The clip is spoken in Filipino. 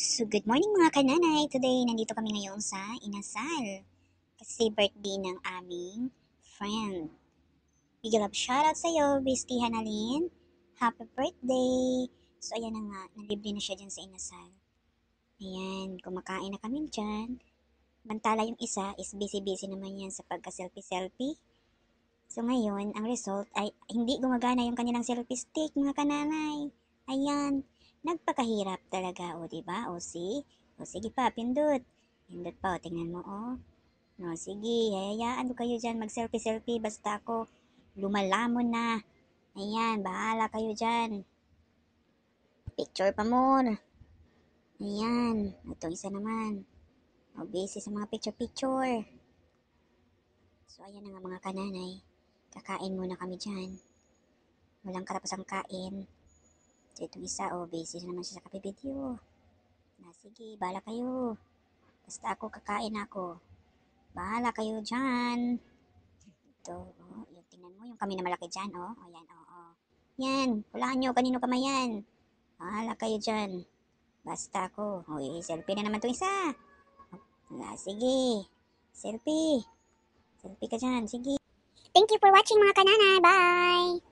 So, good morning mga kananay. Today, nandito kami ngayon sa Inasal. Kasi birthday ng aming friend. Big love shoutout sa'yo, Bestie Hanalin. Happy birthday! So, ayan na nga. Nalibre na siya dyan sa Inasal. Ayan, kumakain na kami dyan. Bantala yung isa is busy-busy naman yan sa pagka-selfie-selfie. So, ngayon, ang result ay hindi gumagana yung kanilang selfie stick, mga kananay. Ayan, Nagpakahirap talaga, o di ba? O si, o sige pa, pindot. Pindot pa, o tingnan mo, o. No, sige, hayayaan ko kayo dyan mag-selfie-selfie basta ako lumalamon na. Ayan, bahala kayo dyan. Picture pa more. Ayan, ito isa naman. O, busy sa mga picture-picture. So, ayan na nga mga kananay. Kakain muna kami dyan. Walang katapusang kain. So, itong isa, oh, na naman siya sa kape-video. Na, sige, bahala kayo. Basta ako, kakain ako. Bahala kayo dyan. Ito, oh, yung tingnan mo, yung kami na malaki dyan, oh. Oh, yan, oh, oh. Yan, hulaan nyo, kanino kamay yan. Bahala kayo dyan. Basta ako. Oh, eh, selfie na naman itong isa. Ah, sige. Selfie. Selfie ka dyan, sige. Thank you for watching mga kanana. Bye!